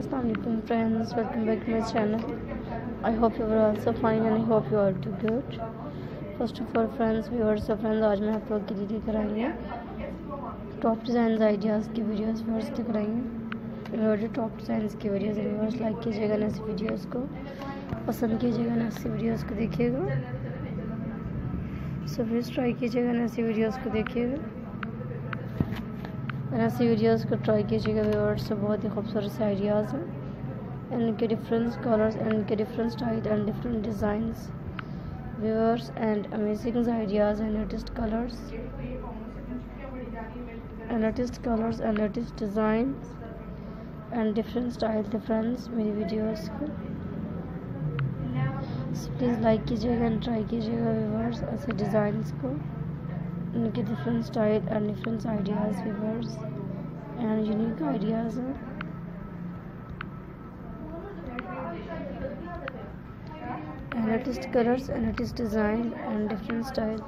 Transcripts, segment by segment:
Assalamualaikum friends, welcome back to my channel. I hope you are also fine and I hope you are too good. First of all friends viewers और friends आज मैं आप लोग के लिए लेकर आई हूँ टॉप डिज़ाइन आइडियाज़ की वीडियोस व्यूअर्स दिख रही हैं टॉप डिज़ाइन की वीडियोस व्यूअर्स लाइक कीजिएगा ना ऐसी वीडियोस को। पसंद कीजिएगा ना ऐसी वीडियोस को देखिएगा। सो प्लीज़ ट्राई कीजिएगा ना ऐसी वीडियोस को देखिएगा। ऐसी वीडियोस को ट्राई कीजिएगा व्यूअर्स बहुत ही खूबसूरत से आइडियाज़ हैं। इनके डिफरेंट कलर्स एंड इनके different style and different designs viewers and amazing ideas and latest colours and latest colours and latest design and different style difference मेरी वीडियोस को। प्लीज़ लाइक कीजिएगा एंड ट्राई कीजिएगा viewers ऐसे designs को। उनके different style and different ideas fevers and unique ideas एनर्टिस्ट colours एनर्टिस्ट design and different style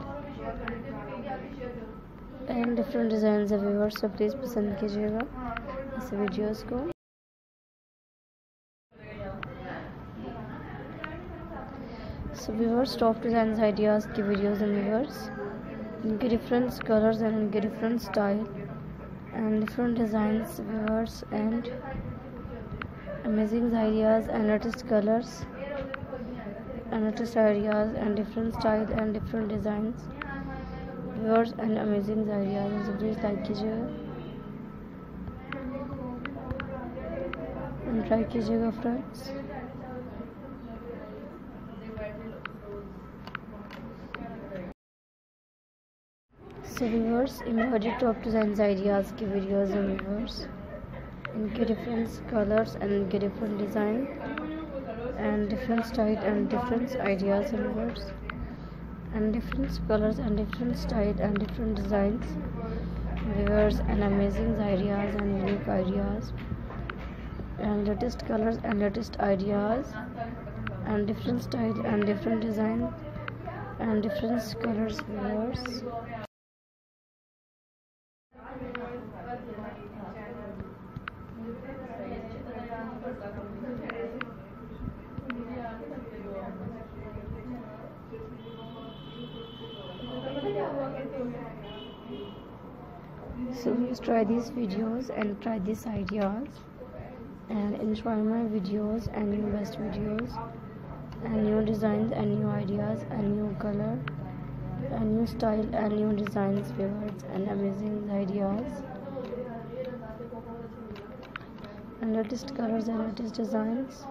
and different design viewers सब please पसंद कीजिएगा इस वीडियोस को। So viewers top design ideas की videos and viewers इनके डिफरेंट कलर्स एंड इनके different style and different designs viewers and amazing ideas and artist colors and artist ideas and different style and different designs viewers and amazing ideas so please like कीजिएगा and try कीजिएगा friends so viewers embodied top designs ideas की videos हैं viewers इनके different colours and इनके different design and different style and different ideas हैं viewers and different colors and different style and different designs viewers and amazing ideas and unique ideas and latest colors and latest ideas and different style and different design and different colors viewers so please try these videos and try these ideas and enjoy my videos and new best videos and new designs and new ideas and new color and new style and new designs favorites and amazing ideas. And latest colors and latest designs